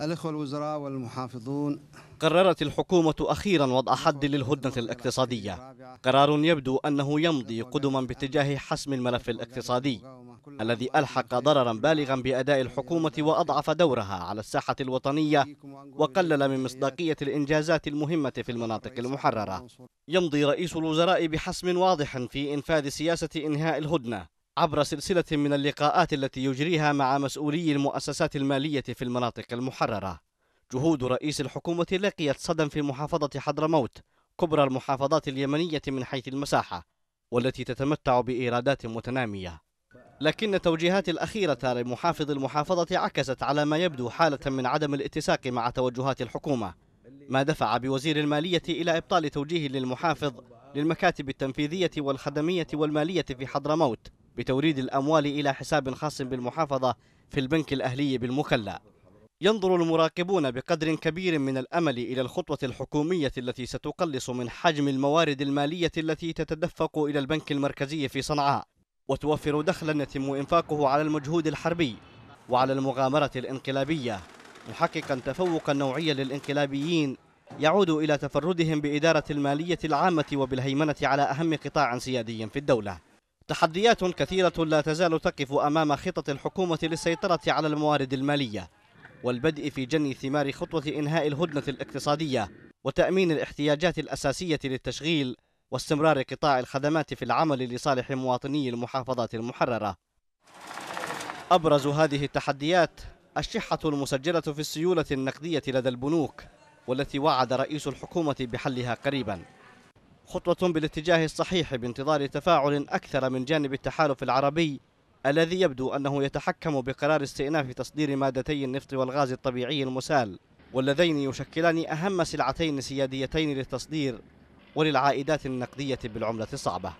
الإخوة الوزراء والمحافظون. قررت الحكومة أخيرا وضع حد للهدنة الاقتصادية. قرار يبدو أنه يمضي قدما باتجاه حسم الملف الاقتصادي الذي ألحق ضررا بالغا بأداء الحكومة وأضعف دورها على الساحة الوطنية وقلل من مصداقية الإنجازات المهمة في المناطق المحررة. يمضي رئيس الوزراء بحسم واضح في إنفاذ سياسة إنهاء الهدنة. عبر سلسلة من اللقاءات التي يجريها مع مسؤولي المؤسسات المالية في المناطق المحررة. جهود رئيس الحكومة لقيت صدى في محافظة حضرموت كبرى المحافظات اليمنية من حيث المساحة والتي تتمتع بإيرادات متنامية. لكن التوجيهات الأخيرة لمحافظ المحافظة عكست على ما يبدو حالة من عدم الاتساق مع توجهات الحكومة ما دفع بوزير المالية إلى إبطال توجيه للمحافظ للمكاتب التنفيذية والخدمية والمالية في حضرموت. بتوريد الأموال إلى حساب خاص بالمحافظة في البنك الأهلي بالمكلا ينظر المراقبون بقدر كبير من الأمل إلى الخطوة الحكومية التي ستقلص من حجم الموارد المالية التي تتدفق إلى البنك المركزي في صنعاء وتوفر دخلا يتم إنفاقه على المجهود الحربي وعلى المغامرة الانقلابية. محققا تفوقا نوعيا للانقلابيين يعود إلى تفردهم بإدارة المالية العامة وبالهيمنة على أهم قطاع سيادي في الدولة. تحديات كثيرة لا تزال تقف أمام خطط الحكومة للسيطرة على الموارد المالية والبدء في جني ثمار خطوة إنهاء الهدنة الاقتصادية وتأمين الاحتياجات الأساسية للتشغيل واستمرار قطاع الخدمات في العمل لصالح مواطني المحافظات المحررة. أبرز هذه التحديات الشحة المسجلة في السيولة النقدية لدى البنوك والتي وعد رئيس الحكومة بحلها قريبا. خطوة بالاتجاه الصحيح بانتظار تفاعل أكثر من جانب التحالف العربي الذي يبدو أنه يتحكم بقرار استئناف تصدير مادتي النفط والغاز الطبيعي المسال واللذين يشكلان أهم سلعتين سياديتين للتصدير وللعائدات النقدية بالعملة الصعبة.